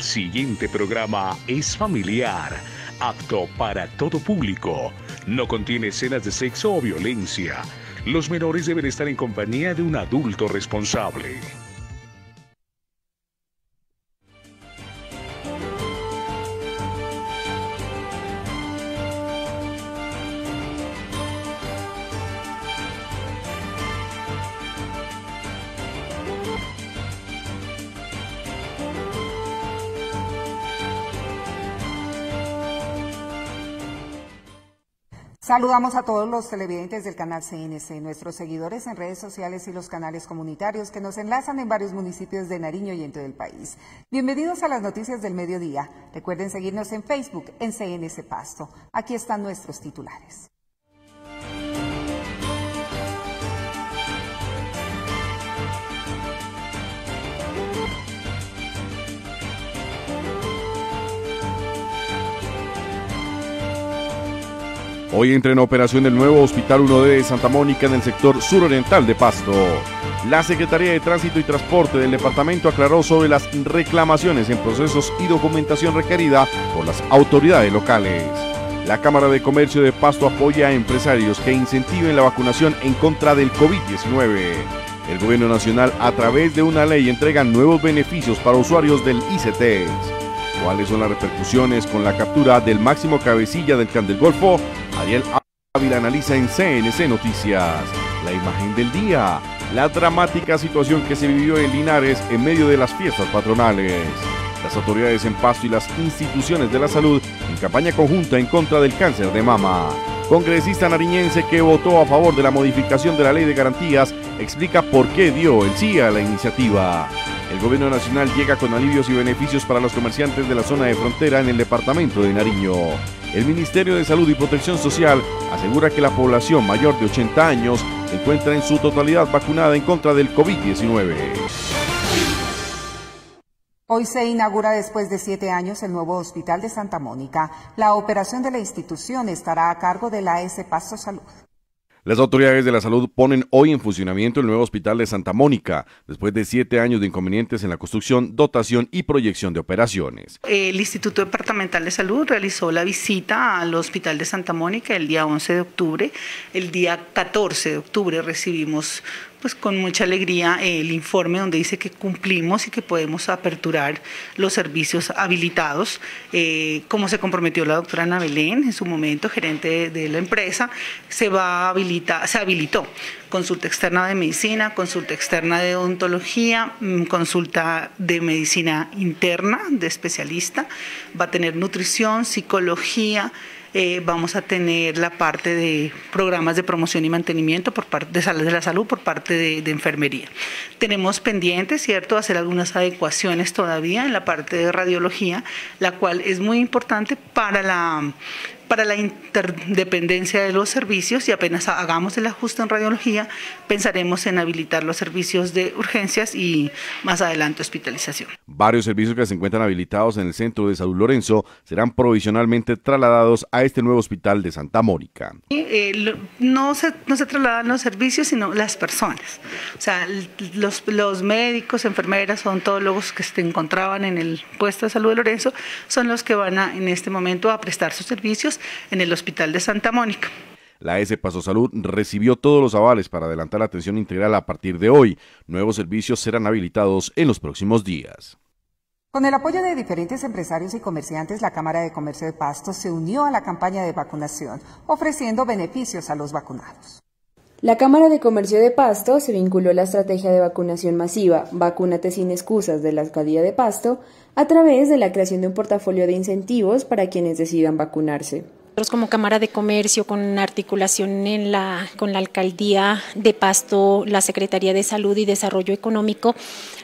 El siguiente programa es familiar, apto para todo público. No contiene escenas de sexo o violencia. Los menores deben estar en compañía de un adulto responsable. Saludamos a todos los televidentes del canal CNC, nuestros seguidores en redes sociales y los canales comunitarios que nos enlazan en varios municipios de Nariño y en todo el país. Bienvenidos a las noticias del mediodía. Recuerden seguirnos en Facebook en CNC Pasto. Aquí están nuestros titulares. Hoy entra en operación el nuevo Hospital 1D de Santa Mónica en el sector suroriental de Pasto. La Secretaría de Tránsito y Transporte del departamento aclaró sobre las reclamaciones en procesos y documentación requerida por las autoridades locales. La Cámara de Comercio de Pasto apoya a empresarios que incentiven la vacunación en contra del COVID-19. El Gobierno Nacional, a través de una ley, entrega nuevos beneficios para usuarios del ICT. ¿Cuáles son las repercusiones con la captura del máximo cabecilla del Can del Golfo? Ariel Ávila analiza en CNC Noticias. La imagen del día, la dramática situación que se vivió en Linares en medio de las fiestas patronales. Las autoridades en Pasto y las instituciones de la salud en campaña conjunta en contra del cáncer de mama. Congresista nariñense que votó a favor de la modificación de la ley de garantías explica por qué dio el sí a la iniciativa. El gobierno nacional llega con alivios y beneficios para los comerciantes de la zona de frontera en el departamento de Nariño. El Ministerio de Salud y Protección Social asegura que la población mayor de 80 años se encuentra en su totalidad vacunada en contra del COVID-19. Hoy se inaugura después de siete años el nuevo Hospital de Santa Mónica. La operación de la institución estará a cargo de la S Paso Salud. Las autoridades de la salud ponen hoy en funcionamiento el nuevo hospital de Santa Mónica, después de siete años de inconvenientes en la construcción, dotación y proyección de operaciones. El Instituto Departamental de Salud realizó la visita al Hospital de Santa Mónica el día 11 de octubre. El día 14 de octubre recibimos pues con mucha alegría el informe donde dice que cumplimos y que podemos aperturar los servicios habilitados, eh, como se comprometió la doctora Ana Belén en su momento, gerente de, la empresa, se va a habilitar, se habilitó consulta externa de medicina, consulta externa de odontología, mm, consulta de medicina interna de especialista, va a tener nutrición, psicología, eh, vamos a tener la parte de programas de promoción y mantenimiento por parte de, de la salud por parte de, de, enfermería. Tenemos pendientes, ¿cierto?, hacer algunas adecuaciones todavía en la parte de radiología, la cual es muy importante para la para la interdependencia de los servicios y apenas hagamos el ajuste en radiología, pensaremos en habilitar los servicios de urgencias y más adelante hospitalización. Varios servicios que se encuentran habilitados en el Centro de Salud Lorenzo serán provisionalmente trasladados a este nuevo hospital de Santa Mónica. Eh, no, se, no se trasladan los servicios, sino las personas. O sea, los, los médicos, enfermeras, odontólogos que se encontraban en el puesto de salud de Lorenzo son los que van a, en este momento a prestar sus servicios en el Hospital de Santa Mónica. La S Paso Salud recibió todos los avales para adelantar la atención integral a partir de hoy. Nuevos servicios serán habilitados en los próximos días. Con el apoyo de diferentes empresarios y comerciantes, la Cámara de Comercio de Pasto se unió a la campaña de vacunación, ofreciendo beneficios a los vacunados. La Cámara de Comercio de Pasto se vinculó a la estrategia de vacunación masiva Vacúnate sin excusas de la alcaldía de Pasto a través de la creación de un portafolio de incentivos para quienes decidan vacunarse. Nosotros como Cámara de Comercio, con articulación con la Alcaldía de Pasto, la Secretaría de Salud y Desarrollo Económico,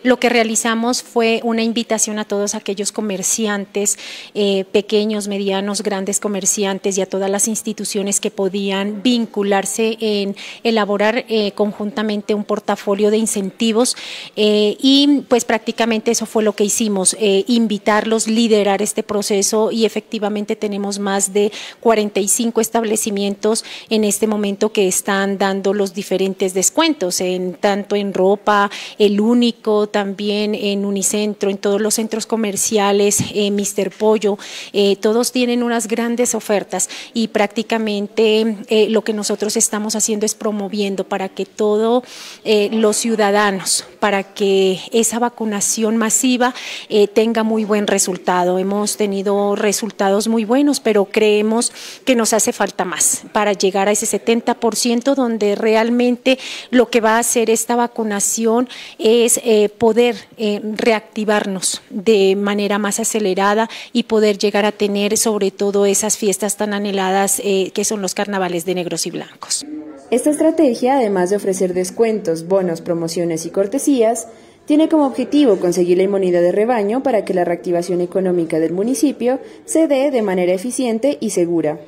lo que realizamos fue una invitación a todos aquellos comerciantes, eh, pequeños, medianos, grandes comerciantes y a todas las instituciones que podían vincularse en elaborar eh, conjuntamente un portafolio de incentivos eh, y pues prácticamente eso fue lo que hicimos, invitarlos, liderar este proceso y efectivamente tenemos más de 45 establecimientos en este momento que están dando los diferentes descuentos, en tanto en ropa, el único, también en Unicentro, en todos los centros comerciales, eh, Mister Pollo, eh, todos tienen unas grandes ofertas y prácticamente eh, lo que nosotros estamos haciendo es promoviendo para que todos los ciudadanos, para que esa vacunación masiva tenga muy buen resultado. Hemos tenido resultados muy buenos, pero creemos que nos hace falta más para llegar a ese 70% donde realmente lo que va a hacer esta vacunación es eh, poder eh, reactivarnos de manera más acelerada y poder llegar a tener sobre todo esas fiestas tan anheladas eh, que son los carnavales de negros y blancos. Esta estrategia, además de ofrecer descuentos, bonos, promociones y cortesías, tiene como objetivo conseguir la inmunidad de rebaño para que la reactivación económica del municipio se dé de manera eficiente y segura.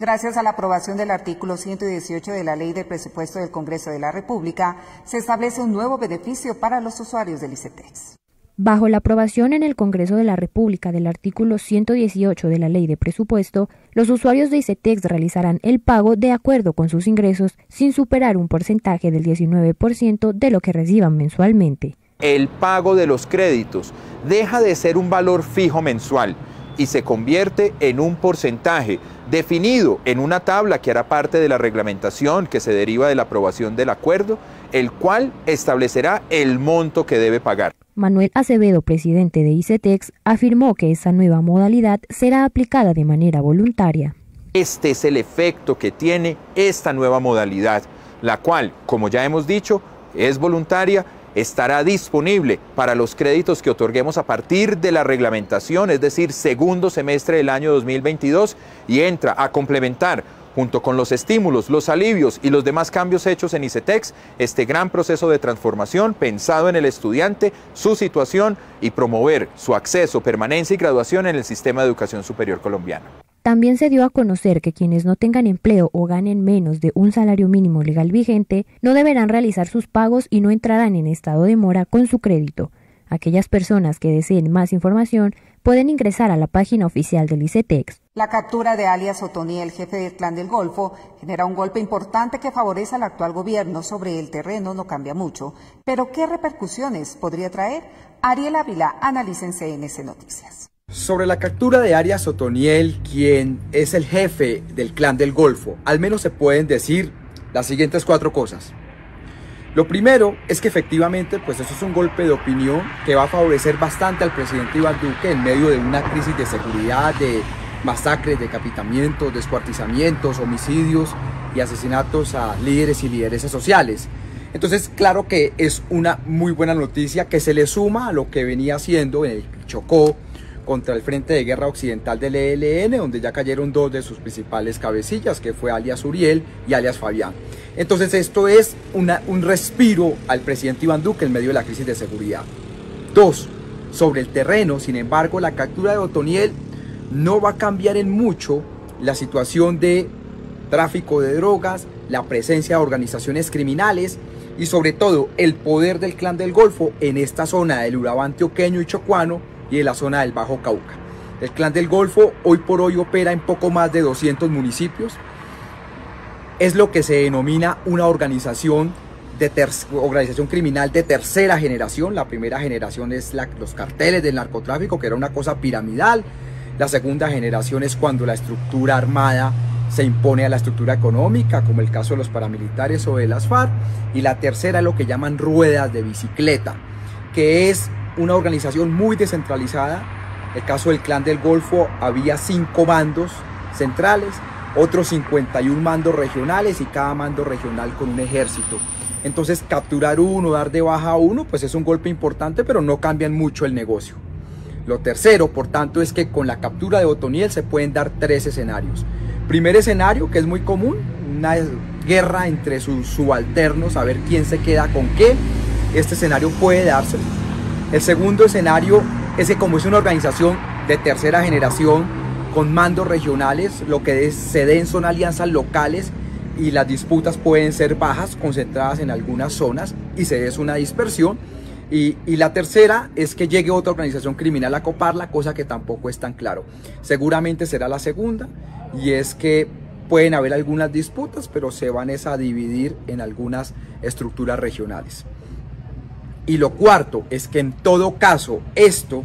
Gracias a la aprobación del artículo 118 de la Ley de Presupuesto del Congreso de la República, se establece un nuevo beneficio para los usuarios del ICETEX. Bajo la aprobación en el Congreso de la República del artículo 118 de la Ley de Presupuesto, los usuarios de ICETEX realizarán el pago de acuerdo con sus ingresos sin superar un porcentaje del 19% de lo que reciban mensualmente. El pago de los créditos deja de ser un valor fijo mensual y se convierte en un porcentaje definido en una tabla que hará parte de la reglamentación que se deriva de la aprobación del acuerdo, el cual establecerá el monto que debe pagar. Manuel Acevedo, presidente de ICETEX, afirmó que esa nueva modalidad será aplicada de manera voluntaria. Este es el efecto que tiene esta nueva modalidad, la cual, como ya hemos dicho, es voluntaria estará disponible para los créditos que otorguemos a partir de la reglamentación, es decir, segundo semestre del año 2022, y entra a complementar junto con los estímulos, los alivios y los demás cambios hechos en ICETEX, este gran proceso de transformación pensado en el estudiante, su situación y promover su acceso, permanencia y graduación en el sistema de educación superior colombiano. También se dio a conocer que quienes no tengan empleo o ganen menos de un salario mínimo legal vigente no deberán realizar sus pagos y no entrarán en estado de mora con su crédito. Aquellas personas que deseen más información pueden ingresar a la página oficial del ICETEX. La captura de alias Otoniel, jefe del clan del Golfo, genera un golpe importante que favorece al actual gobierno. Sobre el terreno no cambia mucho. Pero ¿qué repercusiones podría traer? Ariel Ávila, analiza en Noticias. Sobre la captura de Arias Otoniel, quien es el jefe del clan del Golfo, al menos se pueden decir las siguientes cuatro cosas. Lo primero es que efectivamente, pues eso es un golpe de opinión que va a favorecer bastante al presidente Iván Duque en medio de una crisis de seguridad, de masacres, decapitamientos, descuartizamientos, homicidios y asesinatos a líderes y lideresas sociales. Entonces, claro que es una muy buena noticia que se le suma a lo que venía haciendo en el Chocó, contra el Frente de Guerra Occidental del ELN, donde ya cayeron dos de sus principales cabecillas, que fue alias Uriel y alias Fabián. Entonces esto es un respiro al presidente Iván Duque en medio de la crisis de seguridad. Dos, sobre el terreno, sin embargo, la captura de Otoniel no va a cambiar en mucho la situación de tráfico de drogas, la presencia de organizaciones criminales y sobre todo el poder del clan del Golfo en esta zona del Urabá antioqueño y chocuano y de la zona del Bajo Cauca. El Clan del Golfo hoy por hoy opera en poco más de 200 municipios. Es lo que se denomina una organización, de organización criminal de tercera generación. La primera generación es los carteles del narcotráfico, que era una cosa piramidal. La segunda generación es cuando la estructura armada se impone a la estructura económica, como el caso de los paramilitares o de las FARC. Y la tercera es lo que llaman ruedas de bicicleta, que es una organización muy descentralizada. El caso del Clan del Golfo había cinco mandos centrales, otros 51 mandos regionales y cada mando regional con un ejército. Entonces capturar uno, dar de baja a uno, pues es un golpe importante, pero no cambian mucho el negocio. Lo tercero, por tanto, es que con la captura de Otoniel se pueden dar tres escenarios. Primer escenario, que es muy común, una guerra entre sus subalternos, a ver quién se queda con qué. Este escenario puede darse el segundo escenario es que como es una organización de tercera generación con mandos regionales, lo que se den son alianzas locales y las disputas pueden ser bajas, concentradas en algunas zonas y se des una dispersión. Y, y, la tercera es que llegue otra organización criminal a coparla, cosa que tampoco es tan claro. Seguramente será la segunda y es que pueden haber algunas disputas, pero se van a dividir en algunas estructuras regionales. Y lo cuarto es que en todo caso esto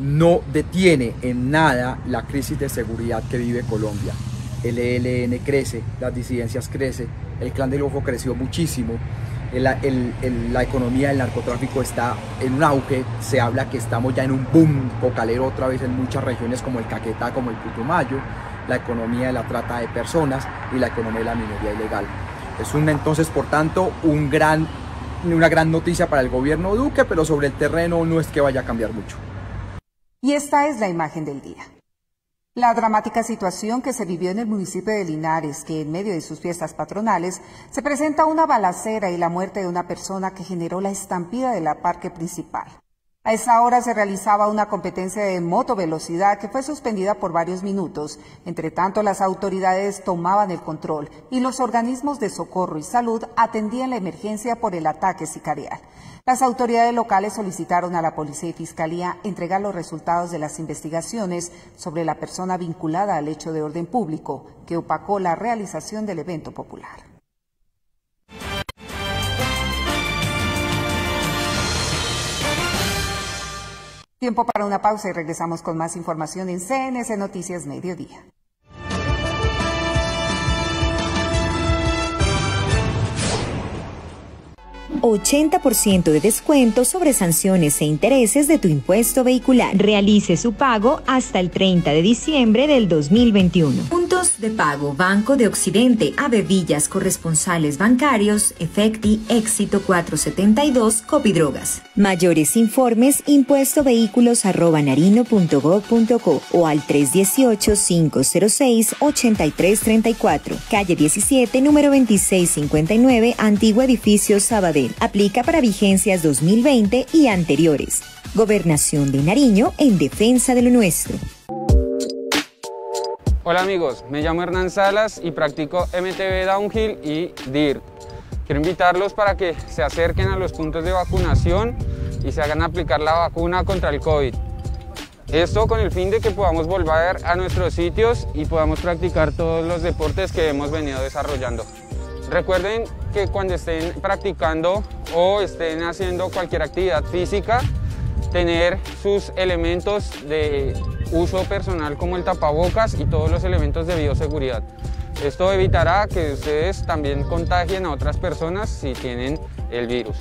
no detiene en nada la crisis de seguridad que vive Colombia. El ELN crece, las disidencias crecen, el clan del Ojo creció muchísimo, la economía del narcotráfico está en un auge, se habla que estamos ya en un boom cocalero otra vez en muchas regiones como el Caquetá, como el Putumayo, la economía de la trata de personas y la economía de la minería ilegal. Es un, entonces, por tanto, un gran, una gran noticia para el gobierno Duque, pero sobre el terreno no es que vaya a cambiar mucho. Y esta es la imagen del día. La dramática situación que se vivió en el municipio de Linares, que en medio de sus fiestas patronales se presenta una balacera y la muerte de una persona que generó la estampida de la parque principal. A esa hora se realizaba una competencia de motovelocidad que fue suspendida por varios minutos. Entre tanto, las autoridades tomaban el control y los organismos de socorro y salud atendían la emergencia por el ataque sicarial. Las autoridades locales solicitaron a la policía y fiscalía entregar los resultados de las investigaciones sobre la persona vinculada al hecho de orden público que opacó la realización del evento popular. Tiempo para una pausa y regresamos con más información en CNS Noticias Mediodía. 80% de descuento sobre sanciones e intereses de tu impuesto vehicular. Realice su pago hasta el 30 de diciembre del 2021. Puntos de pago Banco de Occidente, Avevillas, corresponsales bancarios, Efecti, Éxito 472, Copidrogas. Mayores informes impuesto vehículos arroba narino.gov.co o al 318-506-8334, calle 17, número 2659, antiguo edificio Sabadell. Aplica para vigencias 2020 y anteriores. Gobernación de Nariño en defensa de lo nuestro. Hola amigos, me llamo Hernán Salas y practico MTB Downhill y DIRT. Quiero invitarlos para que se acerquen a los puntos de vacunación y se hagan aplicar la vacuna contra el COVID. Esto con el fin de que podamos volver a nuestros sitios y podamos practicar todos los deportes que hemos venido desarrollando. Recuerden que cuando estén practicando o estén haciendo cualquier actividad física, tener sus elementos de uso personal como el tapabocas y todos los elementos de bioseguridad. Esto evitará que ustedes también contagien a otras personas si tienen el virus.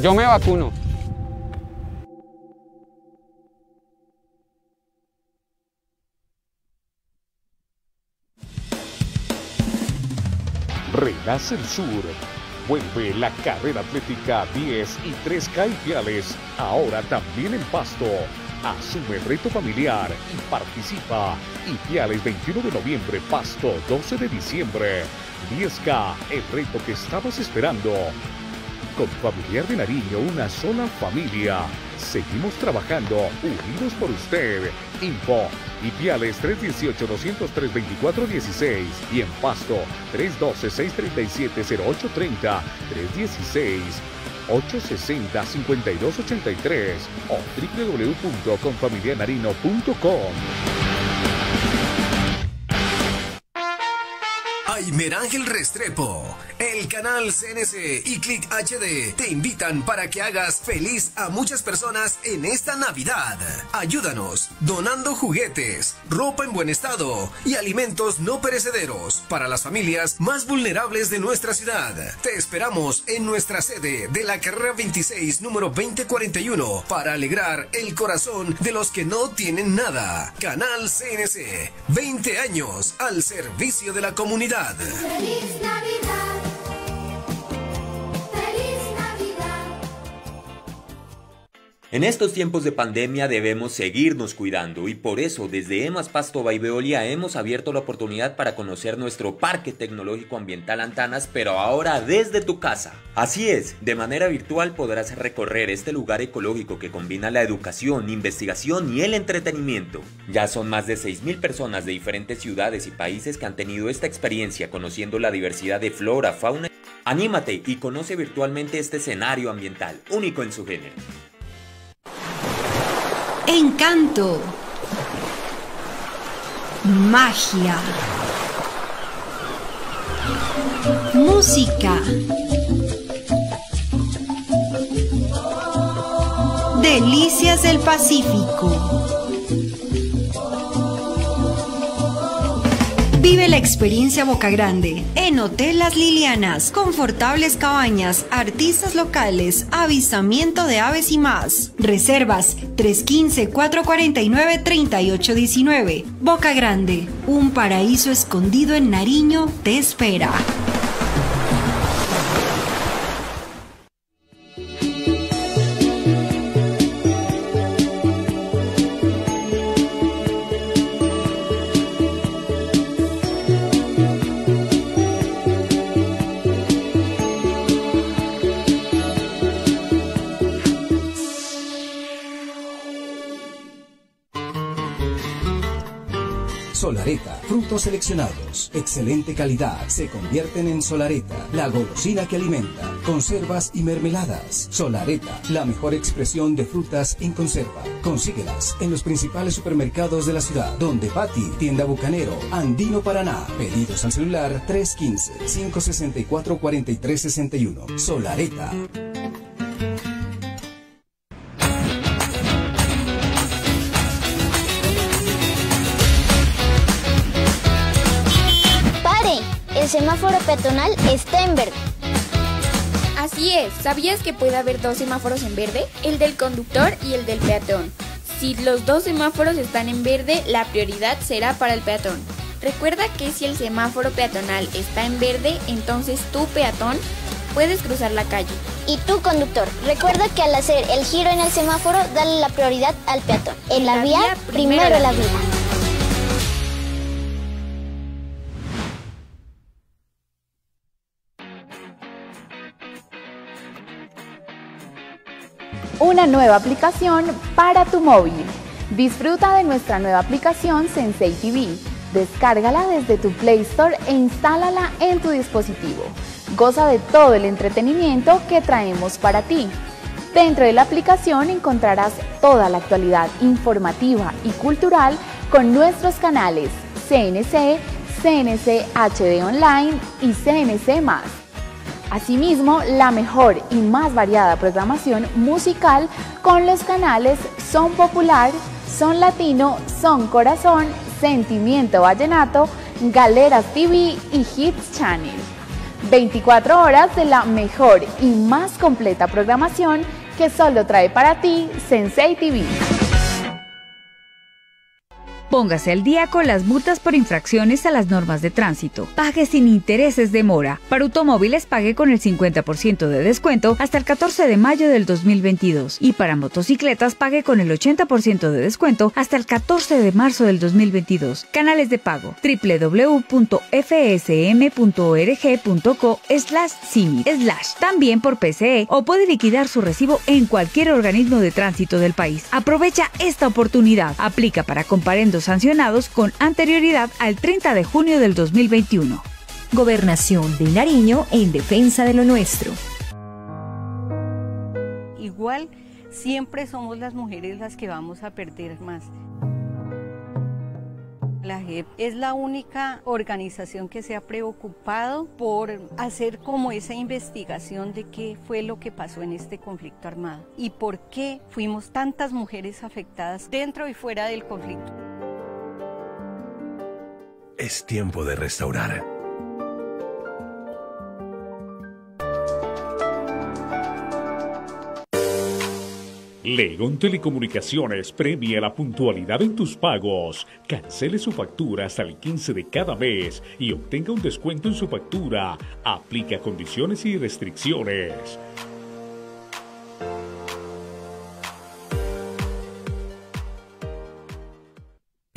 Yo me vacuno. Renace el Sur. Vuelve la carrera atlética 10 y 3K Ipiales, ahora también en Pasto. Asume reto familiar y participa. Ipiales 21 de noviembre, Pasto 12 de diciembre. 10K, el reto que estabas esperando. Con Familiar de Nariño, una sola familia. Seguimos trabajando, unidos por usted. Info, Ipiales 318-203-2416 y en Pasto 312-637-0830, 316-860-5283 o www.confamilianarino.com. Merángel Restrepo, el canal CNC y Click HD te invitan para que hagas feliz a muchas personas en esta Navidad. Ayúdanos donando juguetes, ropa en buen estado y alimentos no perecederos para las familias más vulnerables de nuestra ciudad. Te esperamos en nuestra sede de la carrera 26, número 2041, para alegrar el corazón de los que no tienen nada. Canal CNC, 20 años al servicio de la comunidad. Feliz Navidad. En estos tiempos de pandemia debemos seguirnos cuidando y por eso desde EMAS Pasto Veolia hemos abierto la oportunidad para conocer nuestro Parque Tecnológico Ambiental Antanas, pero ahora desde tu casa. Así es, de manera virtual podrás recorrer este lugar ecológico que combina la educación, investigación y el entretenimiento. Ya son más de 6.000 personas de diferentes ciudades y países que han tenido esta experiencia conociendo la diversidad de flora, fauna. Anímate y conoce virtualmente este escenario ambiental único en su género. Encanto. Magia. Música. Delicias del Pacífico. Vive la experiencia Boca Grande en Hotel Las Lilianas, confortables cabañas, artistas locales, avisamiento de aves y más. Reservas 315-449-3819. Boca Grande, un paraíso escondido en Nariño te espera. Seleccionados, excelente calidad, se convierten en Solareta, la golosina que alimenta, conservas y mermeladas. Solareta, la mejor expresión de frutas en conserva. Consíguelas en los principales supermercados de la ciudad, donde Pati, Tienda Bucanero, Andino Paraná. Pedidos al celular 315-564-4361. Solareta. Semáforo peatonal está en verde. Así es, ¿sabías que puede haber dos semáforos en verde? El del conductor y el del peatón. Si los dos semáforos están en verde, la prioridad será para el peatón. Recuerda que si el semáforo peatonal está en verde, entonces tú peatón puedes cruzar la calle. Y tú conductor, recuerda que al hacer el giro en el semáforo, dale la prioridad al peatón. En, la, vía, primero, la vida. Una nueva aplicación para tu móvil. Disfruta de nuestra nueva aplicación Sensei TV. Descárgala desde tu Play Store e instálala en tu dispositivo. Goza de todo el entretenimiento que traemos para ti. Dentro de la aplicación encontrarás toda la actualidad informativa y cultural con nuestros canales CNC, CNC HD Online y CNC Asimismo, la mejor y más variada programación musical con los canales Son Popular, Son Latino, Son Corazón, Sentimiento Vallenato, Galeras TV y Hits Channel. 24 horas de la mejor y más completa programación que solo trae para ti Sensei TV. Póngase al día con las multas por infracciones a las normas de tránsito. Pague sin intereses de mora. Para automóviles pague con el 50% de descuento hasta el 14 de mayo del 2022. Y para motocicletas pague con el 80% de descuento hasta el 14 de marzo del 2022. Canales de pago www.fsm.org.co slash slash también por PCE o puede liquidar su recibo en cualquier organismo de tránsito del país. Aprovecha esta oportunidad. Aplica para sancionados con anterioridad al 30 de junio del 2021. Gobernación de Nariño en defensa de lo nuestro. Igual, siempre somos las mujeres las que vamos a perder más. La JEP es la única organización que se ha preocupado por hacer como esa investigación de qué fue lo que pasó en este conflicto armado y por qué fuimos tantas mujeres afectadas dentro y fuera del conflicto. Es tiempo de restaurar. León Telecomunicaciones premia la puntualidad en tus pagos. Cancele su factura hasta el 15 de cada mes y obtenga un descuento en su factura. Aplica condiciones y restricciones.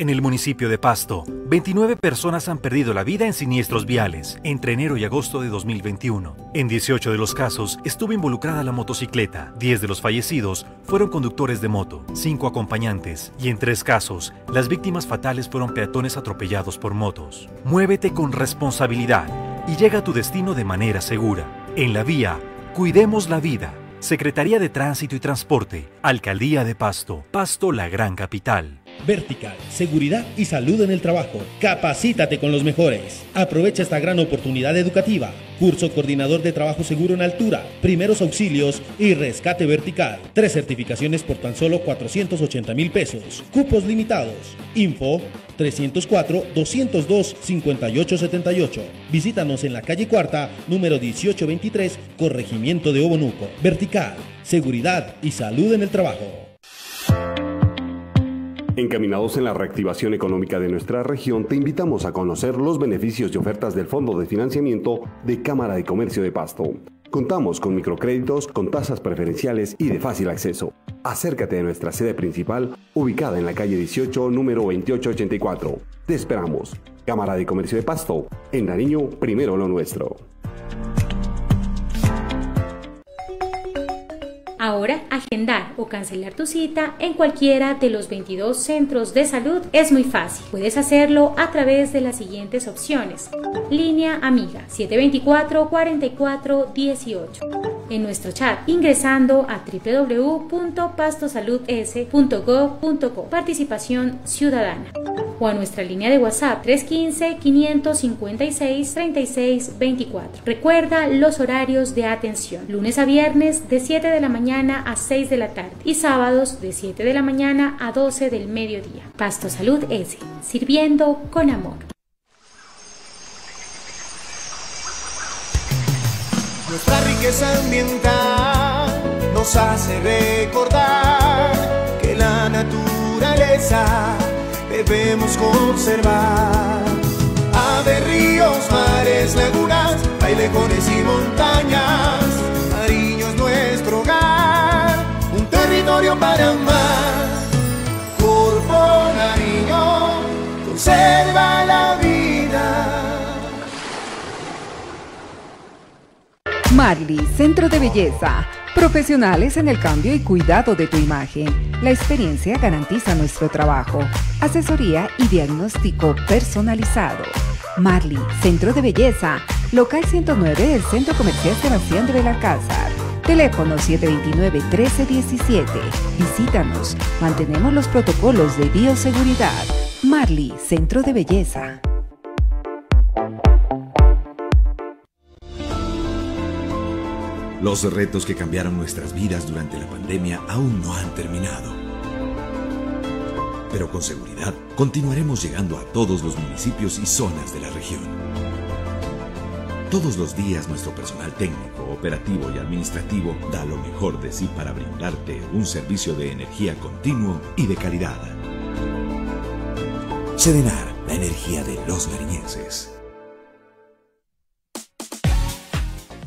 En el municipio de Pasto, 29 personas han perdido la vida en siniestros viales entre enero y agosto de 2021. En 18 de los casos estuvo involucrada la motocicleta. 10 de los fallecidos fueron conductores de moto, 5 acompañantes y en 3 casos las víctimas fatales fueron peatones atropellados por motos. Muévete con responsabilidad y llega a tu destino de manera segura. En la vía, cuidemos la vida. Secretaría de Tránsito y Transporte, Alcaldía de Pasto, Pasto la gran capital. Vertical, seguridad y salud en el trabajo. Capacítate con los mejores. Aprovecha esta gran oportunidad educativa. curso coordinador de trabajo seguro en altura, primeros auxilios y rescate vertical. Tres certificaciones por tan solo 480 mil pesos. Cupos limitados. Info 304-202-5878. Visítanos en la calle Cuarta, número 1823, Corregimiento de Obonuco. Vertical, seguridad y salud en el trabajo. Encaminados en la reactivación económica de nuestra región, te invitamos a conocer los beneficios y ofertas del Fondo de Financiamiento de Cámara de Comercio de Pasto. Contamos con microcréditos con tasas preferenciales y de fácil acceso. Acércate a nuestra sede principal, ubicada en la calle 18, número 2884. Te esperamos. Cámara de Comercio de Pasto. En Nariño, primero lo nuestro. Ahora, agendar o cancelar tu cita en cualquiera de los 22 centros de salud es muy fácil. Puedes hacerlo a través de las siguientes opciones. Línea Amiga 724-4418. En nuestro chat ingresando a www.pastosaluds.gov.co. Participación ciudadana. O a nuestra línea de WhatsApp 315-556-3624. Recuerda los horarios de atención. Lunes a viernes de 7 de la mañana a 6 de la tarde y sábados de 7 de la mañana a 12 del mediodía. Pasto Salud S, sirviendo con amor. Nuestra riqueza ambiental nos hace recordar que la naturaleza debemos conservar. Ave, ríos, mares, lagunas, bailejones y montañas nuestro hogar, un territorio para amar. Corpo Nariño conserva la vida. Marley, Centro de Belleza. Profesionales en el cambio y cuidado de tu imagen. La experiencia garantiza nuestro trabajo. Asesoría y diagnóstico personalizado. Marley, Centro de Belleza. Local 109 del Centro Comercial Sebastián de Belalcázar. Teléfono 729-1317. Visítanos. Mantenemos los protocolos de bioseguridad. Marley, Centro de Belleza. Los retos que cambiaron nuestras vidas durante la pandemia aún no han terminado. Pero con seguridad continuaremos llegando a todos los municipios y zonas de la región. Todos los días nuestro personal técnico, operativo y administrativo da lo mejor de sí para brindarte un servicio de energía continuo y de calidad. Sedenar, la energía de los nariñenses.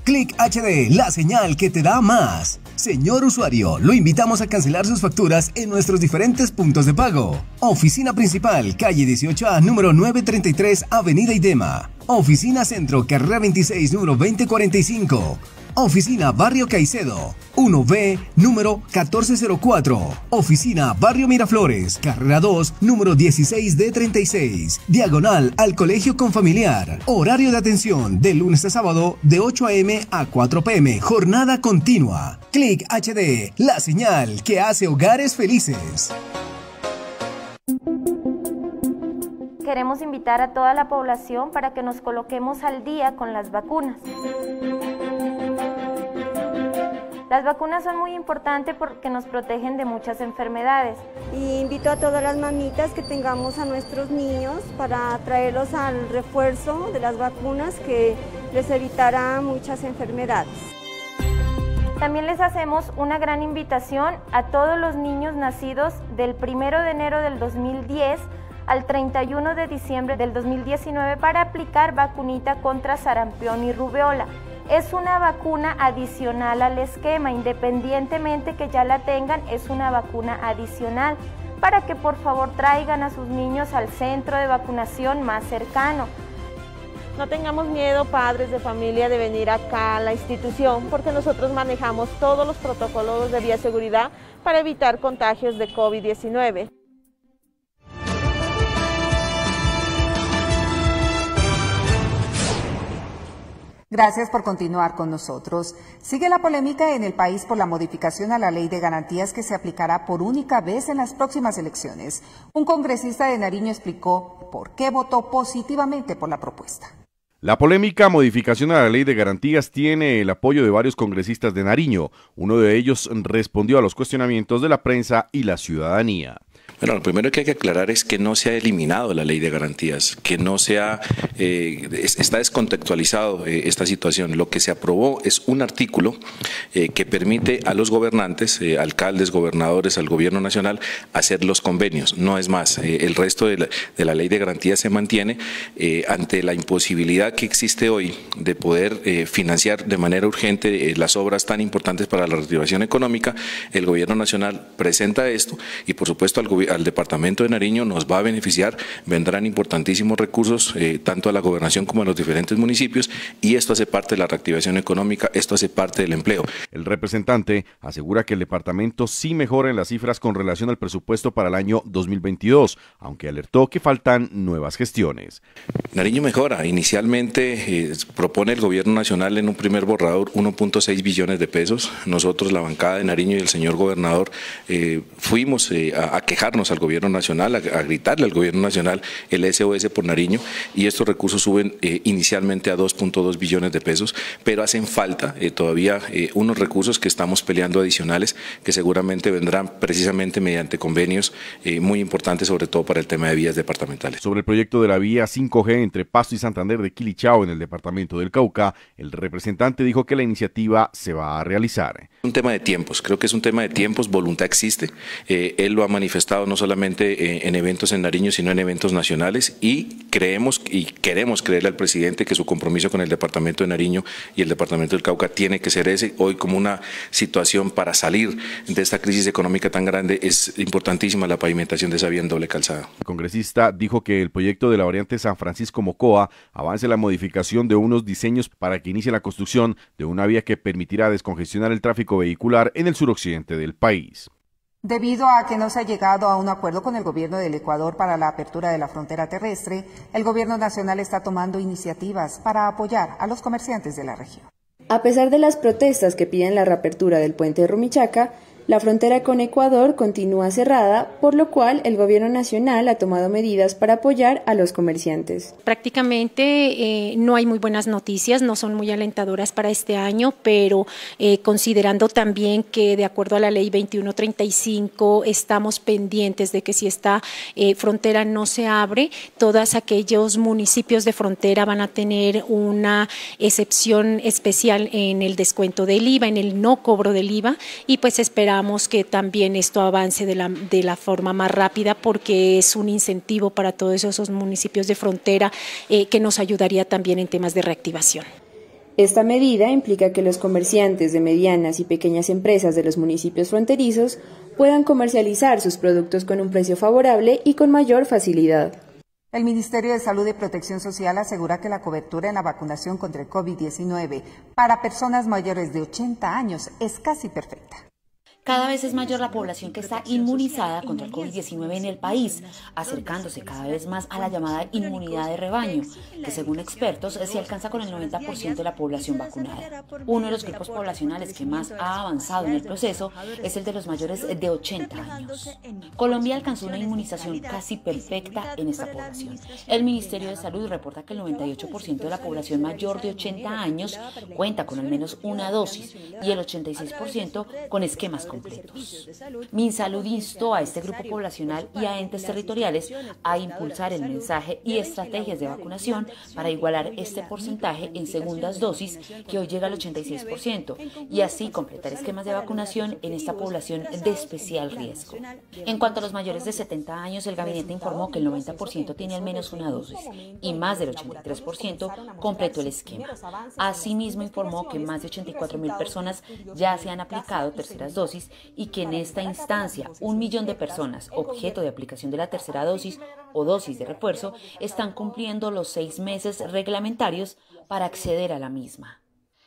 Click HD, la señal que te da más. Señor usuario, lo invitamos a cancelar sus facturas en nuestros diferentes puntos de pago. Oficina principal, calle 18A, número 933, Avenida Idema. Oficina Centro, carrera 26, número 2045. Oficina Barrio Caicedo, 1B, número 1404. Oficina Barrio Miraflores, carrera 2, número 16D36. Diagonal al Colegio Confamiliar. Horario de atención de lunes a sábado de 8 a.m. a 4 p.m. Jornada continua. Click HD, la señal que hace hogares felices queremos invitar a toda la población para que nos coloquemos al día con las vacunas. Las vacunas son muy importantes porque nos protegen de muchas enfermedades. Y invito a todas las mamitas que tengamos a nuestros niños para traerlos al refuerzo de las vacunas que les evitará muchas enfermedades. También les hacemos una gran invitación a todos los niños nacidos del 1 de enero del 2010 al 31 de diciembre del 2019 para aplicar vacunita contra sarampión y rubeola. Es una vacuna adicional al esquema, independientemente que ya la tengan, es una vacuna adicional para que por favor traigan a sus niños al centro de vacunación más cercano. No tengamos miedo, padres de familia, de venir acá a la institución porque nosotros manejamos todos los protocolos de bioseguridad para evitar contagios de COVID-19. Gracias por continuar con nosotros. Sigue la polémica en el país por la modificación a la ley de garantías que se aplicará por única vez en las próximas elecciones. Un congresista de Nariño explicó por qué votó positivamente por la propuesta. La polémica modificación a la ley de garantías tiene el apoyo de varios congresistas de Nariño. Uno de ellos respondió a los cuestionamientos de la prensa y la ciudadanía. Bueno, lo primero que hay que aclarar es que no se ha eliminado la ley de garantías, que no se ha, eh, está descontextualizado eh, esta situación. Lo que se aprobó es un artículo eh, que permite a los gobernantes, alcaldes, gobernadores, al gobierno nacional, hacer los convenios. No es más, el resto de la, ley de garantías se mantiene ante la imposibilidad que existe hoy de poder financiar de manera urgente las obras tan importantes para la reactivación económica. El gobierno nacional presenta esto y por supuesto al al departamento de Nariño nos va a beneficiar, vendrán importantísimos recursos eh, tanto a la gobernación como a los diferentes municipios y esto hace parte de la reactivación económica, esto hace parte del empleo. El representante asegura que el departamento sí mejora en las cifras con relación al presupuesto para el año 2022, aunque alertó que faltan nuevas gestiones. Nariño mejora, inicialmente eh, propone el gobierno nacional en un primer borrador 1.6 billones de pesos, nosotros la bancada de Nariño y el señor gobernador eh, fuimos a, a quejar al gobierno nacional, a, gritarle al gobierno nacional el SOS por Nariño y estos recursos suben eh, inicialmente a 2.2 billones de pesos, pero hacen falta eh, todavía eh, unos recursos que estamos peleando adicionales que seguramente vendrán precisamente mediante convenios muy importantes, sobre todo para el tema de vías departamentales. Sobre el proyecto de la vía 5G entre Pasto y Santander de Quilichao en el departamento del Cauca, el representante dijo que la iniciativa se va a realizar. Un tema de tiempos, creo que es un tema de tiempos, voluntad existe, él lo ha manifestado no solamente eh, en eventos en Nariño, sino en eventos nacionales y creemos y queremos creerle al presidente que su compromiso con el departamento de Nariño y el departamento del Cauca tiene que ser ese. Hoy como una situación para salir de esta crisis económica tan grande es importantísima la pavimentación de esa vía en doble calzada. El congresista dijo que el proyecto de la variante San Francisco Mocoa avance la modificación de unos diseños para que inicie la construcción de una vía que permitirá descongestionar el tráfico vehicular en el suroccidente del país. Debido a que no se ha llegado a un acuerdo con el gobierno del Ecuador para la apertura de la frontera terrestre, el gobierno nacional está tomando iniciativas para apoyar a los comerciantes de la región. A pesar de las protestas que piden la reapertura del puente Rumichaca, la frontera con Ecuador continúa cerrada, por lo cual el Gobierno Nacional ha tomado medidas para apoyar a los comerciantes. Prácticamente eh, no hay muy buenas noticias, no son muy alentadoras para este año, pero eh, considerando también que de acuerdo a la ley 2135 estamos pendientes de que si esta eh, frontera no se abre, todos aquellos municipios de frontera van a tener una excepción especial en el descuento del IVA, en el no cobro del IVA, y pues esperamos esperamos que también esto avance de la, de la forma más rápida porque es un incentivo para todos esos municipios de frontera eh, que nos ayudaría también en temas de reactivación. Esta medida implica que los comerciantes de medianas y pequeñas empresas de los municipios fronterizos puedan comercializar sus productos con un precio favorable y con mayor facilidad. El Ministerio de Salud y Protección Social asegura que la cobertura en la vacunación contra el COVID-19 para personas mayores de 80 años es casi perfecta. Cada vez es mayor la población que está inmunizada contra el COVID-19 en el país, acercándose cada vez más a la llamada inmunidad de rebaño, que según expertos se alcanza con el 90% de la población vacunada. Uno de los grupos poblacionales que más ha avanzado en el proceso es el de los mayores de 80 años. Colombia alcanzó una inmunización casi perfecta en esta población. El Ministerio de Salud reporta que el 98% de la población mayor de 80 años cuenta con al menos una dosis y el 86% con esquemas completos. MinSalud instó a este grupo poblacional y a entes territoriales a impulsar el mensaje y estrategias de vacunación para igualar este porcentaje en segundas dosis que hoy llega al 86% y así completar esquemas de vacunación en esta población de especial riesgo. En cuanto a los mayores de 70 años, el gabinete informó que el 90% tiene al menos una dosis y más del 83% completó el esquema. Asimismo, informó que más de 84 mil personas ya se han aplicado terceras dosis y que en esta instancia un millón de personas objeto de aplicación de la tercera dosis o dosis de refuerzo están cumpliendo los seis meses reglamentarios para acceder a la misma.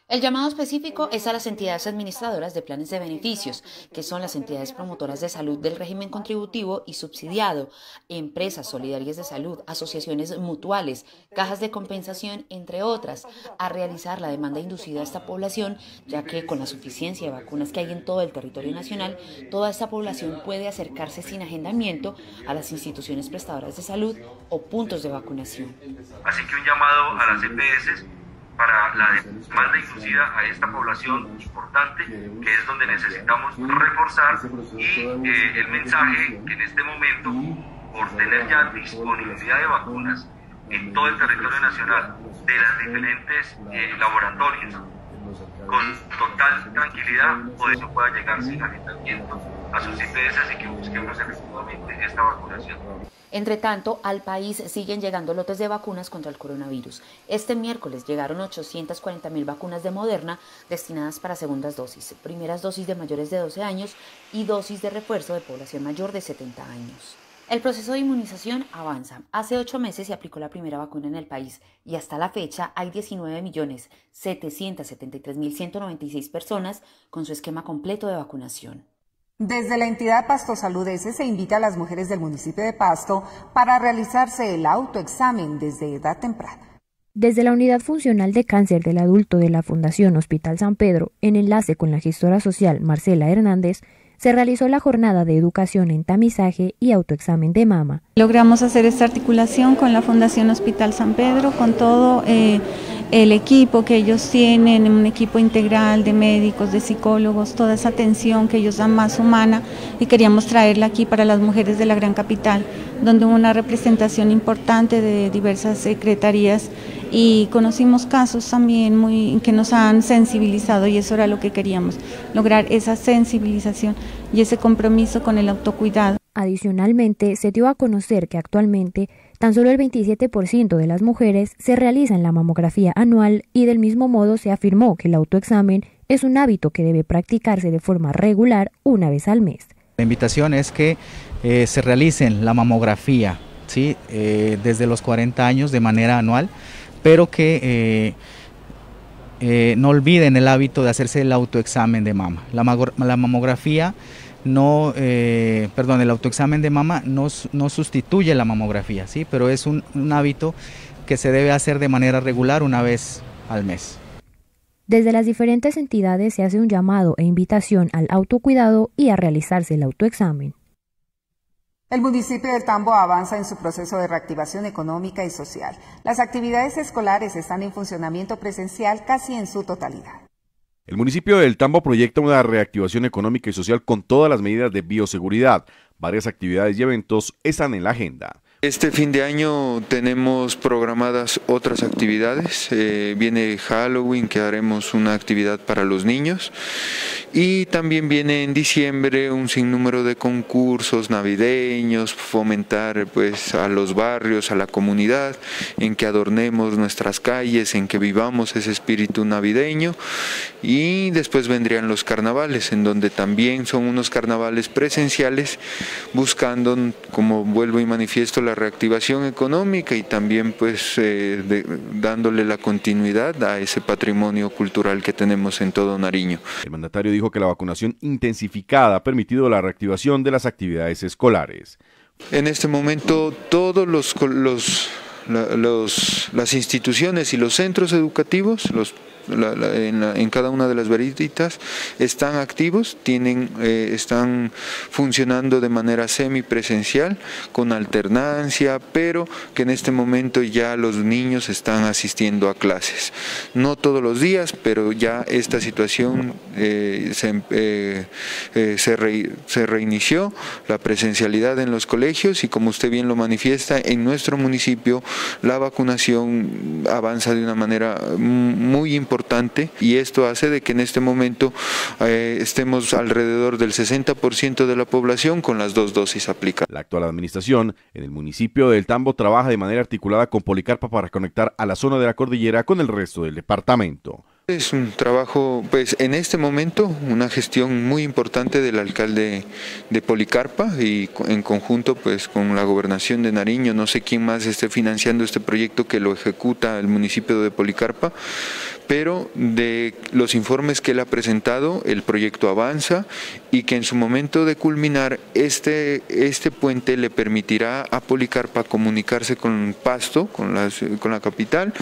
El llamado específico es a las entidades administradoras de planes de beneficios, que son las entidades promotoras de salud del régimen contributivo y subsidiado, empresas solidarias de salud, asociaciones mutuales, cajas de compensación, entre otras, a realizar la demanda inducida a esta población, ya que con la suficiencia de vacunas que hay en todo el territorio nacional, toda esta población puede acercarse sin agendamiento a las instituciones prestadoras de salud o puntos de vacunación. Así que un llamado a las EPS para la demanda inducida a esta población importante, que es donde necesitamos reforzar, y eh, el mensaje que en este momento, por tener ya disponibilidad de vacunas en todo el territorio nacional, de las diferentes eh, laboratorios, con total tranquilidad, por eso pueda llegar sin agendamiento a sus IPS y que busquemos efectivamente esta vacunación. Entre tanto, al país siguen llegando lotes de vacunas contra el coronavirus. Este miércoles llegaron 840 mil vacunas de Moderna destinadas para segundas dosis, primeras dosis de mayores de 12 años y dosis de refuerzo de población mayor de 70 años. El proceso de inmunización avanza. Hace ocho meses se aplicó la primera vacuna en el país y hasta la fecha hay 19.773.196 personas con su esquema completo de vacunación. Desde la entidad Pasto Salud S se invita a las mujeres del municipio de Pasto para realizarse el autoexamen desde edad temprana. Desde la Unidad Funcional de Cáncer del Adulto de la Fundación Hospital San Pedro, en enlace con la gestora social Marcela Hernández, se realizó la jornada de educación en tamizaje y autoexamen de mama. Logramos hacer esta articulación con la Fundación Hospital San Pedro, con todo eh, el equipo que ellos tienen, un equipo integral de médicos, de psicólogos, toda esa atención que ellos dan más humana y queríamos traerla aquí para las mujeres de la gran capital, donde hubo una representación importante de diversas secretarías y conocimos casos también muy que nos han sensibilizado y eso era lo que queríamos, lograr esa sensibilización y ese compromiso con el autocuidado. Adicionalmente, se dio a conocer que actualmente Tan solo el 27% de las mujeres se realizan la mamografía anual y del mismo modo se afirmó que el autoexamen es un hábito que debe practicarse de forma regular una vez al mes. La invitación es que eh, se realicen la mamografía ¿sí? Eh, desde los 40 años de manera anual, pero que eh, no olviden el hábito de hacerse el autoexamen de mama. La, mamografía no, eh, perdón, el autoexamen de mama no, sustituye la mamografía, ¿sí? pero es un hábito que se debe hacer de manera regular una vez al mes. Desde las diferentes entidades se hace un llamado e invitación al autocuidado y a realizarse el autoexamen. El municipio del Tambo avanza en su proceso de reactivación económica y social. Las actividades escolares están en funcionamiento presencial casi en su totalidad. El municipio del Tambo proyecta una reactivación económica y social con todas las medidas de bioseguridad. Varias actividades y eventos están en la agenda. Este fin de año tenemos programadas otras actividades. Eh, viene Halloween, que haremos una actividad para los niños. Y también viene en diciembre un sinnúmero de concursos navideños, fomentar pues, a los barrios, a la comunidad, en que adornemos nuestras calles, en que vivamos ese espíritu navideño. Y después vendrían los carnavales, en donde también son unos carnavales presenciales, buscando, como vuelvo y manifiesto, la reactivación económica y también pues eh, dándole la continuidad a ese patrimonio cultural que tenemos en todo Nariño. El mandatario dijo que la vacunación intensificada ha permitido la reactivación de las actividades escolares. En este momento todos los, los las instituciones y los centros educativos, los en, cada una de las veritas están activos, tienen, eh, están funcionando de manera semipresencial, con alternancia, pero que en este momento ya los niños están asistiendo a clases. No todos los días, pero ya esta situación eh, se, eh, se reinició, la presencialidad en los colegios y como usted bien lo manifiesta, en nuestro municipio la vacunación avanza de una manera muy importante y esto hace de que en este momento eh, estemos alrededor del 60% de la población con las dos dosis aplicadas. La actual administración en el municipio del Tambo trabaja de manera articulada con Policarpa para conectar a la zona de la cordillera con el resto del departamento. Es un trabajo, pues en este momento, una gestión muy importante del alcalde de Policarpa y en conjunto pues con la gobernación de Nariño, no sé quién más esté financiando este proyecto que lo ejecuta el municipio de Policarpa, pero de los informes que él ha presentado, el proyecto avanza y que en su momento de culminar este, este puente le permitirá a Policarpa comunicarse con Pasto, con la, con la capital,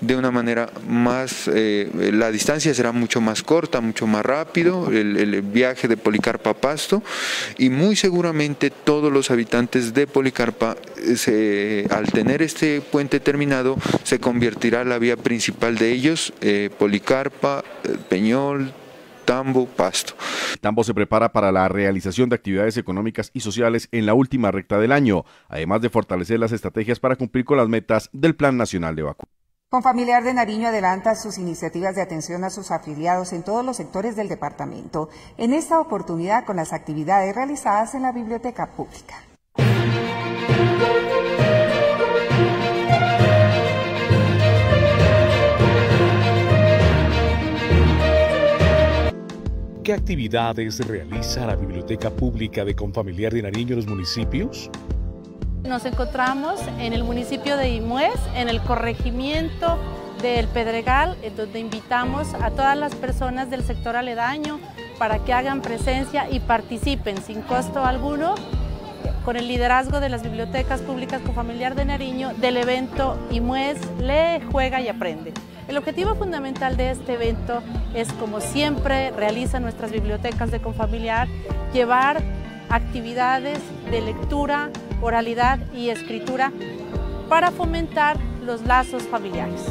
de una manera más, eh, la distancia será mucho más corta, mucho más rápido, el, viaje de Policarpa a Pasto y muy seguramente todos los habitantes de Policarpa, se, al tener este puente terminado, se convertirá la vía principal de ellos, eh, Policarpa, eh, Peñol, Tambo, Pasto. Tambo se prepara para la realización de actividades económicas y sociales en la última recta del año, además de fortalecer las estrategias para cumplir con las metas del Plan Nacional de Vacunación. Confamiliar de Nariño adelanta sus iniciativas de atención a sus afiliados en todos los sectores del departamento, en esta oportunidad con las actividades realizadas en la biblioteca pública. ¿Qué actividades realiza la Biblioteca Pública de Confamiliar de Nariño en los municipios? Nos encontramos en el municipio de Imuez, en el corregimiento del Pedregal, en donde invitamos a todas las personas del sector aledaño para que hagan presencia y participen sin costo alguno con el liderazgo de las bibliotecas públicas Confamiliar de Nariño del evento Imuez Lee, Juega y Aprende. El objetivo fundamental de este evento es, como siempre realizan nuestras bibliotecas de Confamiliar, llevar actividades de lectura, oralidad y escritura para fomentar los lazos familiares.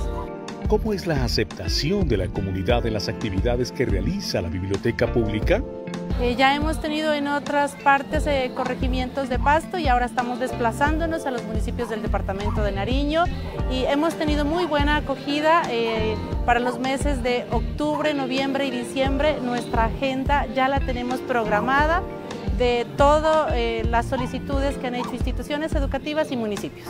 ¿Cómo es la aceptación de la comunidad en las actividades que realiza la biblioteca pública? Eh, ya hemos tenido en otras partes eh, corregimientos de pasto y ahora estamos desplazándonos a los municipios del departamento de Nariño y hemos tenido muy buena acogida eh, para los meses de octubre, noviembre y diciembre. Nuestra agenda ya la tenemos programada de todas las solicitudes que han hecho instituciones educativas y municipios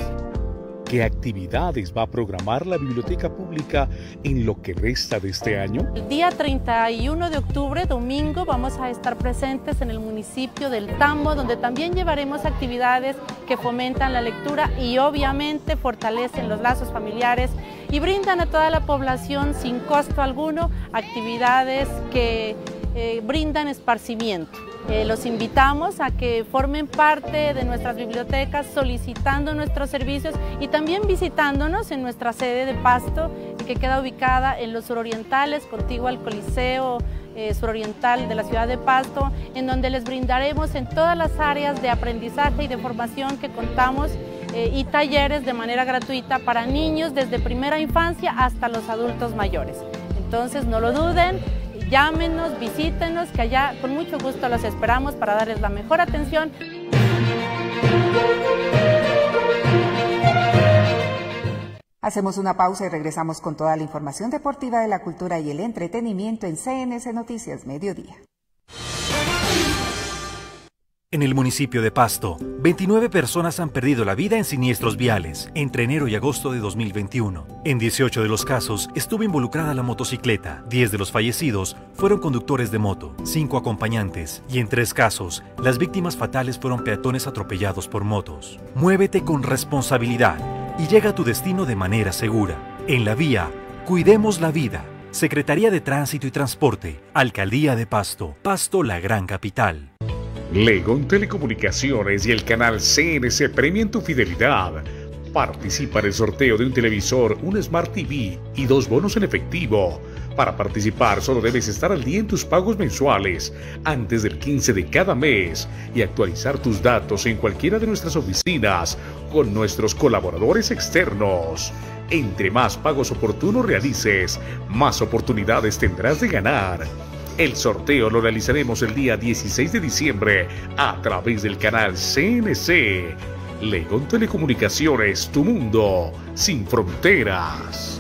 qué actividades va a programar la Biblioteca Pública en lo que resta de este año? El día 31 de octubre, domingo, vamos a estar presentes en el municipio del Tambo, donde también llevaremos actividades que fomentan la lectura y obviamente fortalecen los lazos familiares y brindan a toda la población sin costo alguno actividades que eh, brindan esparcimiento. Eh, los invitamos a que formen parte de nuestras bibliotecas solicitando nuestros servicios y también visitándonos en nuestra sede de Pasto, que queda ubicada en los surorientales, contigo al Coliseo eh, suroriental de la ciudad de Pasto, en donde les brindaremos en todas las áreas de aprendizaje y de formación que contamos eh, y talleres de manera gratuita para niños desde primera infancia hasta los adultos mayores. Entonces no lo duden, llámenos, visítenos, que allá con mucho gusto los esperamos para darles la mejor atención. Hacemos una pausa y regresamos con toda la información deportiva de la cultura y el entretenimiento en CNS Noticias Mediodía. En el municipio de Pasto, 29 personas han perdido la vida en siniestros viales entre enero y agosto de 2021. En 18 de los casos estuvo involucrada la motocicleta. 10 de los fallecidos fueron conductores de moto, 5 acompañantes y en 3 casos las víctimas fatales fueron peatones atropellados por motos. Muévete con responsabilidad y llega a tu destino de manera segura. En la vía, cuidemos la vida. Secretaría de Tránsito y Transporte, Alcaldía de Pasto, Pasto la gran capital. Legon Telecomunicaciones y el canal CNC premian tu fidelidad. Participa en el sorteo de un televisor, un Smart TV y dos bonos en efectivo. Para participar solo debes estar al día en tus pagos mensuales antes del 15 de cada mes y actualizar tus datos en cualquiera de nuestras oficinas con nuestros colaboradores externos. Entre más pagos oportunos realices, más oportunidades tendrás de ganar. El sorteo lo realizaremos el día 16 de diciembre a través del canal CNC. Legón Telecomunicaciones, tu mundo sin fronteras.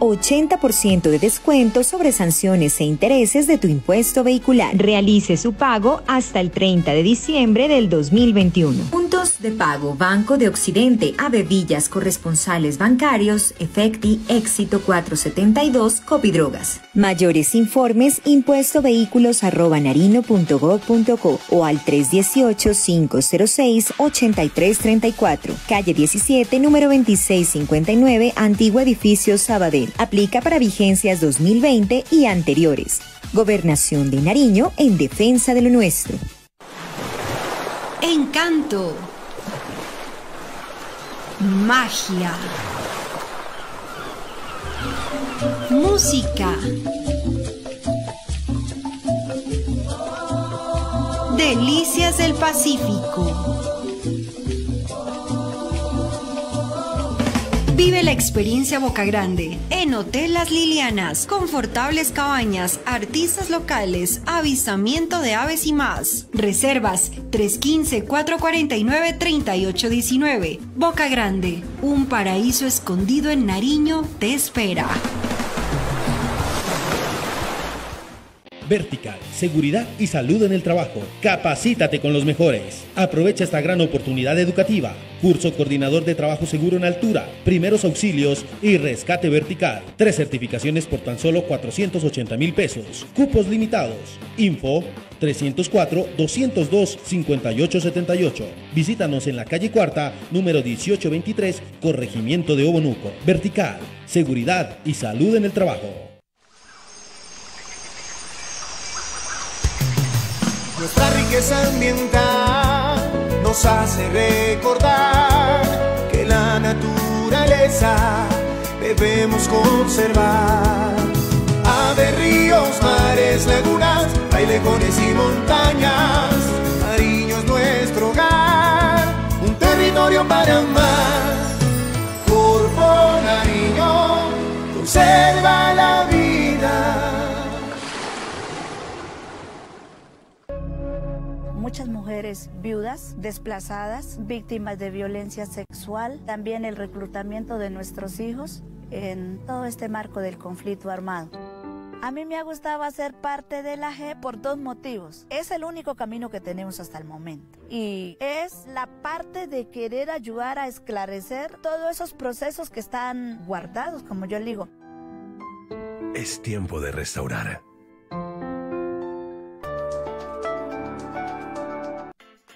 80% de descuento sobre sanciones e intereses de tu impuesto vehicular. Realice su pago hasta el 30 de diciembre del 2021. Puntos de pago Banco de Occidente, Avevillas, corresponsales bancarios, Efecti, Éxito 472, Copidrogas. Mayores informes impuesto vehículos arroba narino.gov.co o al 318-506-8334, calle 17, número 2659, antiguo edificio Sabadell. Aplica para vigencias 2020 y anteriores. Gobernación de Nariño en defensa de lo nuestro. Encanto. Magia. Música. Delicias del Pacífico. Vive la experiencia Boca Grande en Hotel Las Lilianas, confortables cabañas, artistas locales, avistamiento de aves y más. Reservas 315-449-3819. Boca Grande, un paraíso escondido en Nariño te espera. Vertical, seguridad y salud en el trabajo. Capacítate con los mejores. Aprovecha esta gran oportunidad educativa. Curso Coordinador de Trabajo Seguro en Altura, Primeros Auxilios y Rescate Vertical. Tres certificaciones por tan solo 480 mil pesos. Cupos limitados. Info 304-202-5878. Visítanos en la calle Cuarta, número 1823, Corregimiento de Obonuco. Vertical, seguridad y salud en el trabajo. Nuestra riqueza ambiental nos hace recordar que la naturaleza debemos conservar. Ave, ríos, mares, lagunas, bailejones y montañas. Nariño es nuestro hogar, un territorio para amar. Corpo Nariño conserva la vida. Muchas mujeres viudas, desplazadas, víctimas de violencia sexual, también el reclutamiento de nuestros hijos en todo este marco del conflicto armado. A mí me ha gustado ser parte de la G por dos motivos. Es el único camino que tenemos hasta el momento. Y es la parte de querer ayudar a esclarecer todos esos procesos que están guardados, como yo digo. Es tiempo de restaurar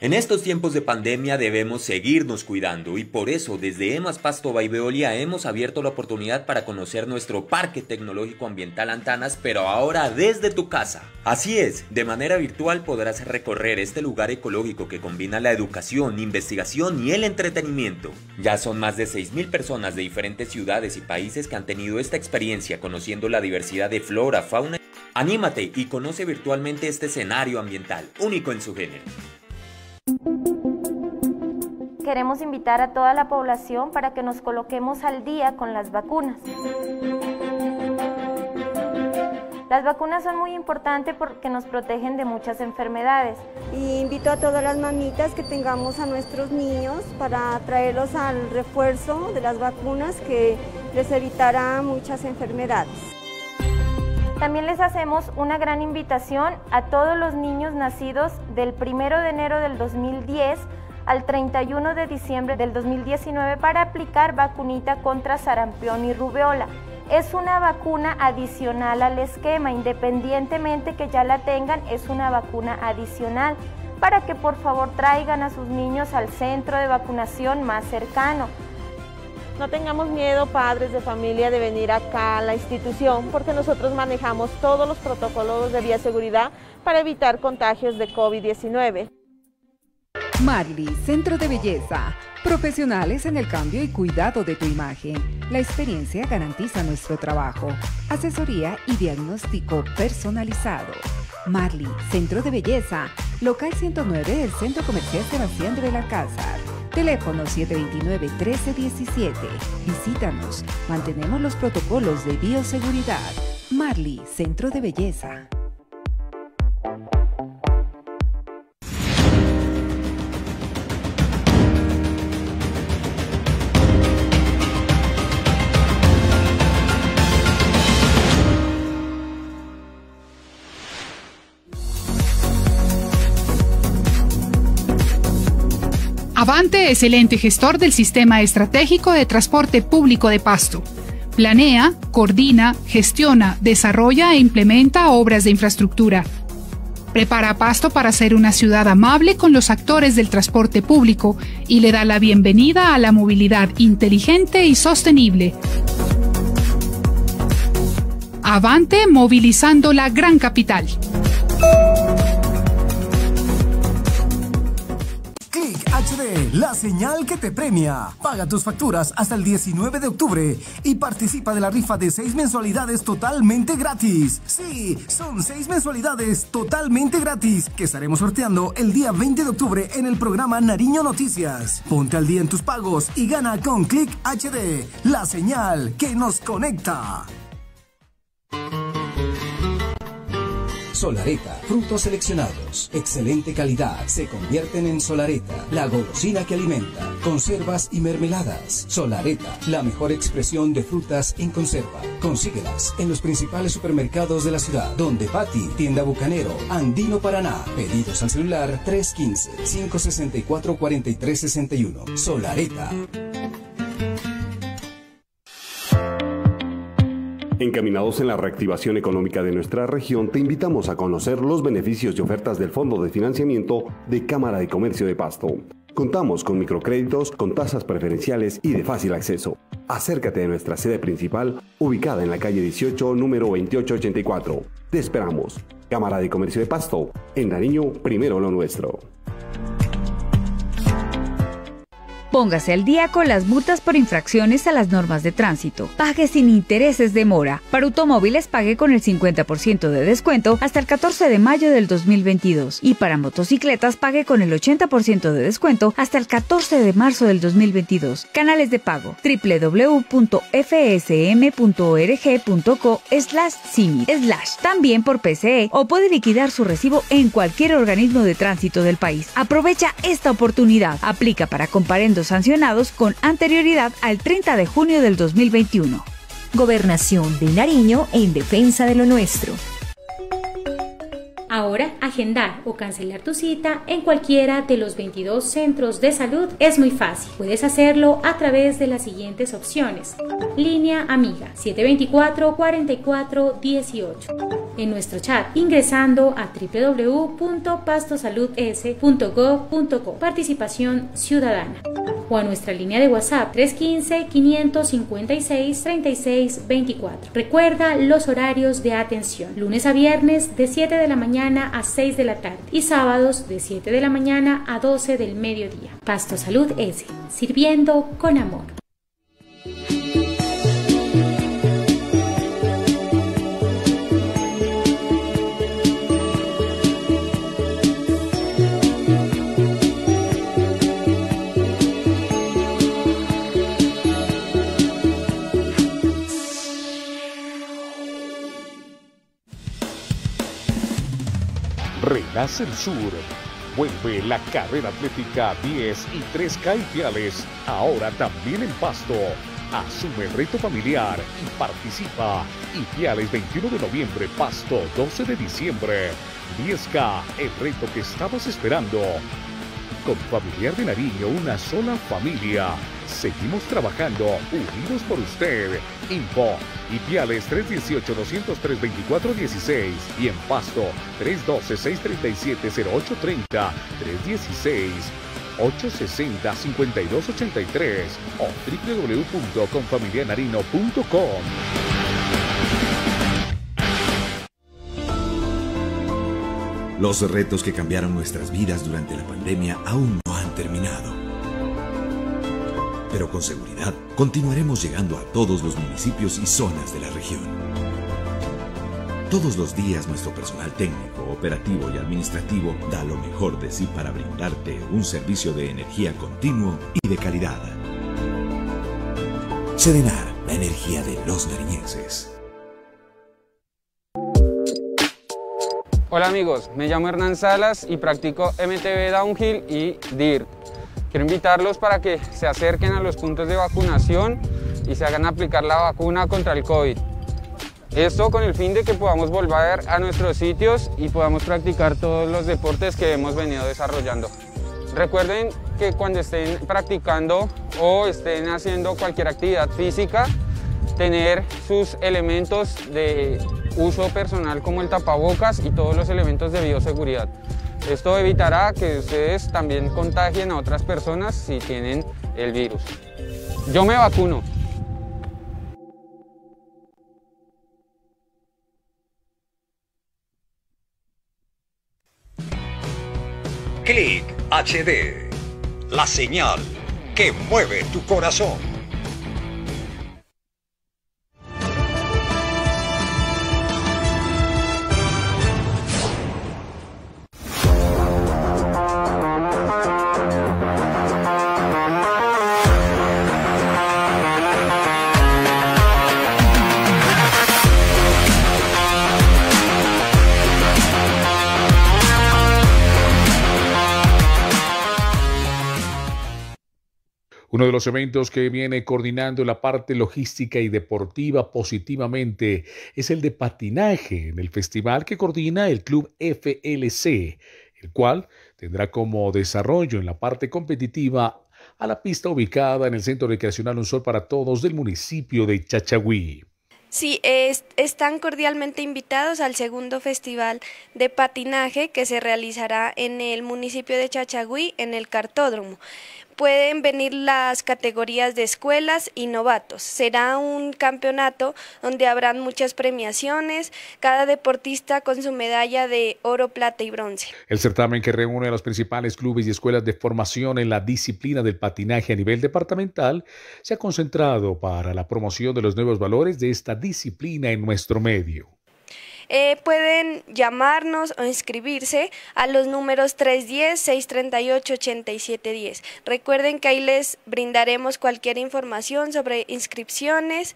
En estos tiempos de pandemia debemos seguirnos cuidando y por eso desde EMAS Pasto Baiveolia hemos abierto la oportunidad para conocer nuestro Parque Tecnológico Ambiental Antanas, pero ahora desde tu casa. Así es, de manera virtual podrás recorrer este lugar ecológico que combina la educación, investigación y el entretenimiento. Ya son más de 6.000 personas de diferentes ciudades y países que han tenido esta experiencia conociendo la diversidad de flora, fauna. Anímate y conoce virtualmente este escenario ambiental, único en su género. Queremos invitar a toda la población para que nos coloquemos al día con las vacunas. Las vacunas son muy importantes porque nos protegen de muchas enfermedades. Y invito a todas las mamitas que tengamos a nuestros niños para traerlos al refuerzo de las vacunas que les evitará muchas enfermedades. También les hacemos una gran invitación a todos los niños nacidos del 1 de enero del 2010 al 31 de diciembre del 2019 para aplicar vacunita contra sarampión y rubeola. Es una vacuna adicional al esquema, independientemente que ya la tengan, es una vacuna adicional para que por favor traigan a sus niños al centro de vacunación más cercano. No tengamos miedo, padres de familia, de venir acá a la institución porque nosotros manejamos todos los protocolos de bioseguridad para evitar contagios de COVID-19. Marley, Centro de Belleza. Profesionales en el cambio y cuidado de tu imagen. La experiencia garantiza nuestro trabajo. Asesoría y diagnóstico personalizado. Marley, Centro de Belleza. Local 109 del Centro Comercial Sebastián de Belalcázar. Teléfono 729-1317. Visítanos. Mantenemos los protocolos de bioseguridad. Marley, Centro de Belleza. Avante es el ente gestor del Sistema Estratégico de Transporte Público de Pasto. Planea, coordina, gestiona, desarrolla e implementa obras de infraestructura. Prepara Pasto para ser una ciudad amable con los actores del transporte público y le da la bienvenida a la movilidad inteligente y sostenible. Avante movilizando la gran capital. HD, la señal que te premia. Paga tus facturas hasta el 19 de octubre y participa de la rifa de seis mensualidades totalmente gratis. Sí, son seis mensualidades totalmente gratis que estaremos sorteando el día 20 de octubre en el programa Nariño Noticias. Ponte al día en tus pagos y gana con Click HD, la señal que nos conecta. Solareta, frutos seleccionados, excelente calidad, se convierten en Solareta, la golosina que alimenta, conservas y mermeladas. Solareta, la mejor expresión de frutas en conserva. Consíguelas en los principales supermercados de la ciudad, donde Pati, Tienda Bucanero, Andino Paraná. Pedidos al celular 315-564-4361. Solareta. Encaminados en la reactivación económica de nuestra región, te invitamos a conocer los beneficios y ofertas del Fondo de Financiamiento de Cámara de Comercio de Pasto. Contamos con microcréditos con tasas preferenciales y de fácil acceso. Acércate a nuestra sede principal, ubicada en la calle 18, número 2884. Te esperamos. Cámara de Comercio de Pasto. En Nariño, primero lo nuestro. Póngase al día con las multas por infracciones a las normas de tránsito. Pague sin intereses de mora. Para automóviles pague con el 50% de descuento hasta el 14 de mayo del 2022. Y para motocicletas pague con el 80% de descuento hasta el 14 de marzo del 2022. Canales de pago www.fsm.org.co slash slash también por PCE o puede liquidar su recibo en cualquier organismo de tránsito del país. Aprovecha esta oportunidad. Aplica para comparendos sancionados con anterioridad al 30 de junio del 2021. Gobernación de Nariño en defensa de lo nuestro. Ahora, agendar o cancelar tu cita en cualquiera de los 22 centros de salud es muy fácil. Puedes hacerlo a través de las siguientes opciones. Línea Amiga 724-4418. En nuestro chat ingresando a www.pastosaluds.gov.co. Participación ciudadana. O a nuestra línea de WhatsApp 315-556-3624. Recuerda los horarios de atención. Lunes a viernes de 7 de la mañana a 6 de la tarde y sábados de 7 de la mañana a 12 del mediodía. Pasto Salud S, sirviendo con amor. Renace el Sur. Vuelve la carrera atlética 10 y 3K Ipiales, ahora también en Pasto. Asume el reto familiar y participa. Ipiales 21 de noviembre, Pasto 12 de diciembre. 10K, el reto que estabas esperando. Con Familiar de Nariño, una sola familia. Seguimos trabajando, unidos por usted. Info, Ipiales 318-203-2416 y en Pasto 312-637-0830, 316-860-5283 o www.confamilianarino.com. Los retos que cambiaron nuestras vidas durante la pandemia aún no han terminado. Pero con seguridad continuaremos llegando a todos los municipios y zonas de la región. Todos los días nuestro personal técnico, operativo y administrativo da lo mejor de sí para brindarte un servicio de energía continuo y de calidad. Sedenar, la energía de los nariñenses. Hola amigos, me llamo Hernán Salas y practico MTB Downhill y DIR. Quiero invitarlos para que se acerquen a los puntos de vacunación y se hagan aplicar la vacuna contra el COVID. Esto con el fin de que podamos volver a nuestros sitios y podamos practicar todos los deportes que hemos venido desarrollando. Recuerden que cuando estén practicando o estén haciendo cualquier actividad física, tener sus elementos de uso personal como el tapabocas y todos los elementos de bioseguridad. Esto evitará que ustedes también contagien a otras personas si tienen el virus. Yo me vacuno. Click HD, la señal que mueve tu corazón. Uno de los eventos que viene coordinando la parte logística y deportiva positivamente es el de patinaje en el festival que coordina el club FLC, el cual tendrá como desarrollo en la parte competitiva a la pista ubicada en el Centro Recreacional Un Sol para Todos del municipio de Chachagüí. Sí, están cordialmente invitados al segundo festival de patinaje que se realizará en el municipio de Chachagüí, en el Cartódromo pueden venir las categorías de escuelas y novatos. Será un campeonato donde habrán muchas premiaciones, cada deportista con su medalla de oro, plata y bronce. El certamen que reúne a los principales clubes y escuelas de formación en la disciplina del patinaje a nivel departamental se ha concentrado para la promoción de los nuevos valores de esta disciplina en nuestro medio. Eh, pueden llamarnos o inscribirse a los números 310-638-8710. Recuerden que ahí les brindaremos cualquier información sobre inscripciones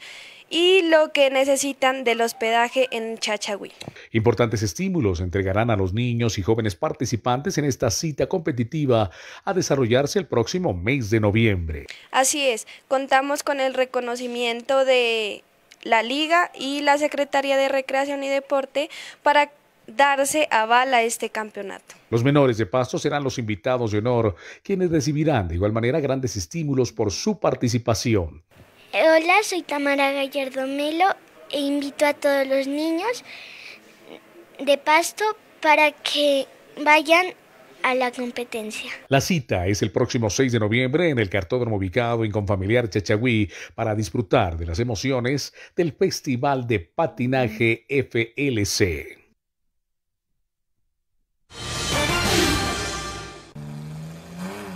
y lo que necesitan del hospedaje en Chachagüí. Importantes estímulos entregarán a los niños y jóvenes participantes en esta cita competitiva a desarrollarse el próximo mes de noviembre. Así es, contamos con el reconocimiento de la Liga y la Secretaría de Recreación y Deporte para darse aval a este campeonato. Los menores de Pasto serán los invitados de honor, quienes recibirán de igual manera grandes estímulos por su participación. Hola, soy Tamara Gallardo Melo e invito a todos los niños de Pasto para que vayan a la competencia. La cita es el próximo 6 de noviembre en el cartódromo ubicado en Confamiliar Chachagüí para disfrutar de las emociones del Festival de Patinaje FLC.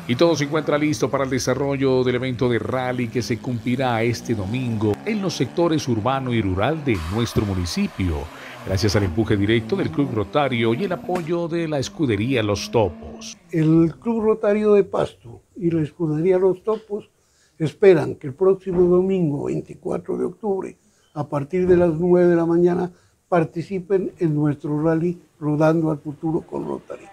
Y todo se encuentra listo para el desarrollo del evento de rally que se cumplirá este domingo en los sectores urbano y rural de nuestro municipio gracias al empuje directo del Club Rotario y el apoyo de la escudería Los Topos. El Club Rotario de Pasto y la escudería Los Topos esperan que el próximo domingo 24 de octubre, a partir de las 9 de la mañana, participen en nuestro rally Rodando al Futuro con Rotary.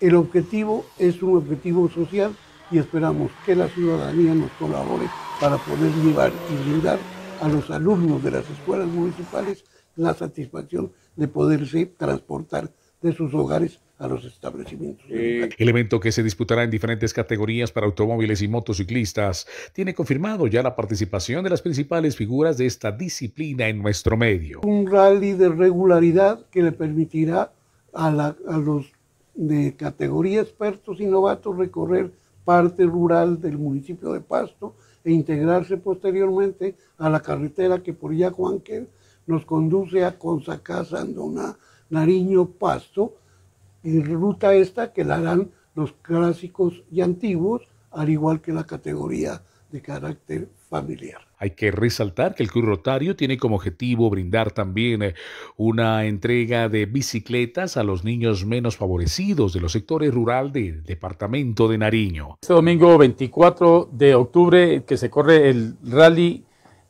El objetivo es un objetivo social y esperamos que la ciudadanía nos colabore para poder llevar y brindar a los alumnos de las escuelas municipales la satisfacción de poderse transportar de sus hogares a los establecimientos. El evento que se disputará en diferentes categorías para automóviles y motociclistas tiene confirmado ya la participación de las principales figuras de esta disciplina en nuestro medio. Un rally de regularidad que le permitirá a, a los de categoría expertos y novatos recorrer parte rural del municipio de Pasto e integrarse posteriormente a la carretera que por Yacuanque nos conduce a Consacá, Sandona, Nariño, Pasto, y ruta esta que la harán los clásicos y antiguos, al igual que la categoría de carácter familiar. Hay que resaltar que el Club Rotario tiene como objetivo brindar también eh, una entrega de bicicletas a los niños menos favorecidos de los sectores rural del departamento de Nariño. Este domingo 24 de octubre que se corre el rally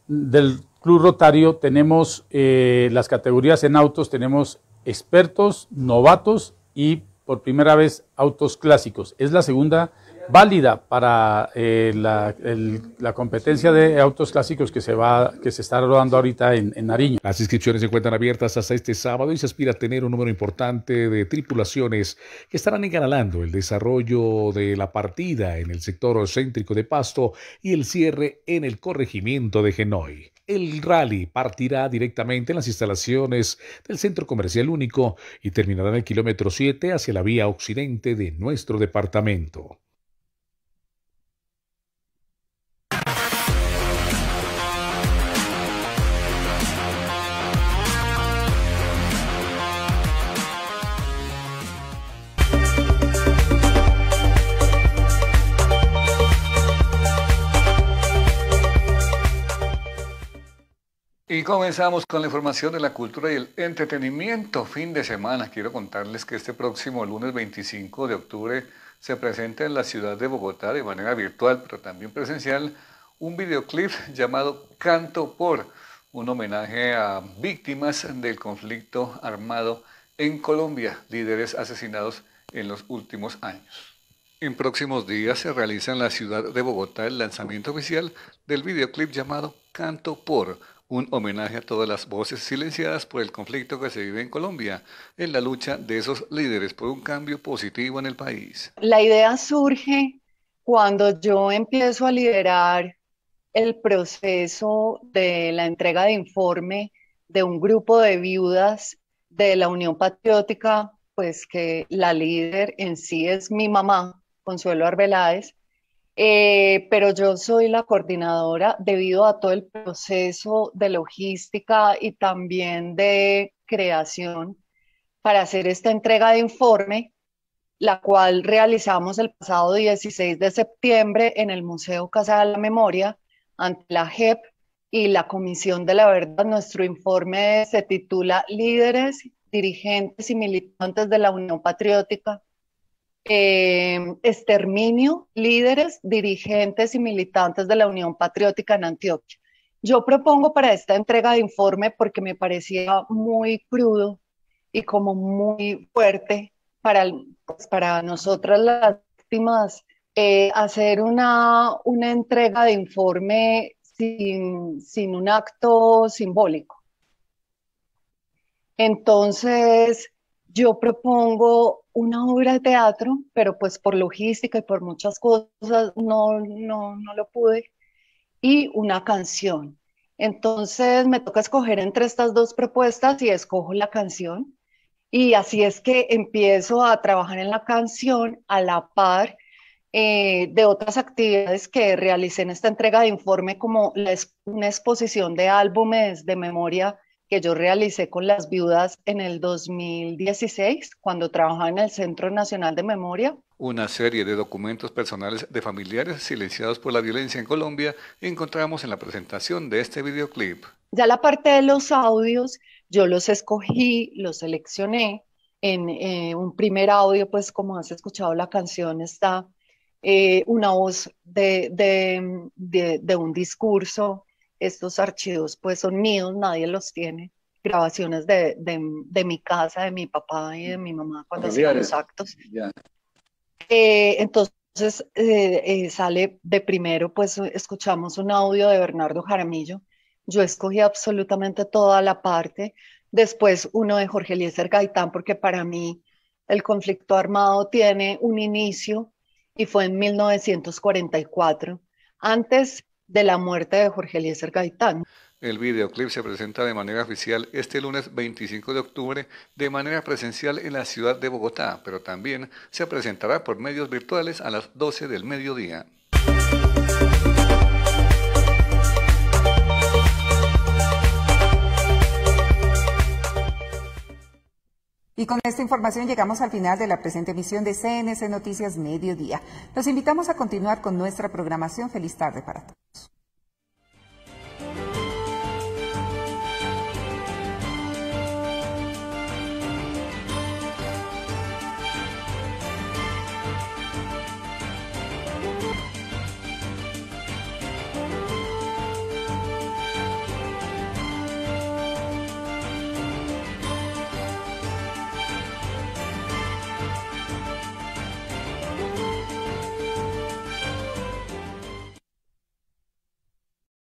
del Club Rotario tenemos eh, las categorías en autos, tenemos expertos, novatos y por primera vez autos clásicos. Es la segunda válida para eh, la, competencia de autos clásicos que se va que se está rodando ahorita en, Nariño. Las inscripciones se encuentran abiertas hasta este sábado y se aspira a tener un número importante de tripulaciones que estarán enganalando el desarrollo de la partida en el sector céntrico de Pasto y el cierre en el corregimiento de Genoy. El rally partirá directamente en las instalaciones del Centro Comercial Único y terminará en el kilómetro 7 hacia la vía occidente de nuestro departamento. Comenzamos con la información de la cultura y el entretenimiento. Fin de semana, quiero contarles que este próximo lunes 25 de octubre se presenta en la ciudad de Bogotá de manera virtual, pero también presencial, un videoclip llamado Canto por, un homenaje a víctimas del conflicto armado en Colombia, líderes asesinados en los últimos años. En próximos días se realiza en la ciudad de Bogotá el lanzamiento oficial del videoclip llamado Canto por, un homenaje a todas las voces silenciadas por el conflicto que se vive en Colombia, en la lucha de esos líderes por un cambio positivo en el país. La idea surge cuando yo empiezo a liderar el proceso de la entrega de informe de un grupo de viudas de la Unión Patriótica, pues que la líder en sí es mi mamá, Consuelo Arbeláez, eh, pero yo soy la coordinadora debido a todo el proceso de logística y también de creación para hacer esta entrega de informe, la cual realizamos el pasado 16 de septiembre en el Museo Casa de la Memoria ante la JEP y la Comisión de la Verdad. Nuestro informe se titula Líderes, dirigentes y militantes de la Unión Patriótica eh, exterminio, líderes, dirigentes y militantes de la Unión Patriótica en Antioquia. Yo propongo para esta entrega de informe porque me parecía muy crudo y como muy fuerte para, pues, para nosotras las víctimas eh, hacer una, una entrega de informe sin, sin un acto simbólico. Entonces, yo propongo una obra de teatro, pero pues por logística y por muchas cosas no, no, no lo pude, y una canción. Entonces me toca escoger entre estas dos propuestas y escojo la canción. Y así es que empiezo a trabajar en la canción a la par eh, de otras actividades que realicé en esta entrega de informe, como la, una exposición de álbumes de memoria que yo realicé con las viudas en el 2016, cuando trabajaba en el Centro Nacional de Memoria. Una serie de documentos personales de familiares silenciados por la violencia en Colombia encontramos en la presentación de este videoclip. Ya la parte de los audios, yo los escogí, los seleccioné. En eh, un primer audio, pues como has escuchado la canción, está eh, una voz de, de, de un discurso estos archivos pues son míos, nadie los tiene. Grabaciones de, de, mi casa, de mi papá y de mi mamá cuando hacían los actos. Eh, entonces eh, eh, sale de primero, pues escuchamos un audio de Bernardo Jaramillo. Yo escogí absolutamente toda la parte. Después uno de Jorge Eliezer Gaitán, porque para mí el conflicto armado tiene un inicio y fue en 1944. Antes de la muerte de Jorge Eliezer Gaitán. El videoclip se presenta de manera oficial este lunes 25 de octubre de manera presencial en la ciudad de Bogotá, pero también se presentará por medios virtuales a las 12 del mediodía. Y con esta información llegamos al final de la presente emisión de CNC Noticias Mediodía. Los invitamos a continuar con nuestra programación. Feliz tarde para todos.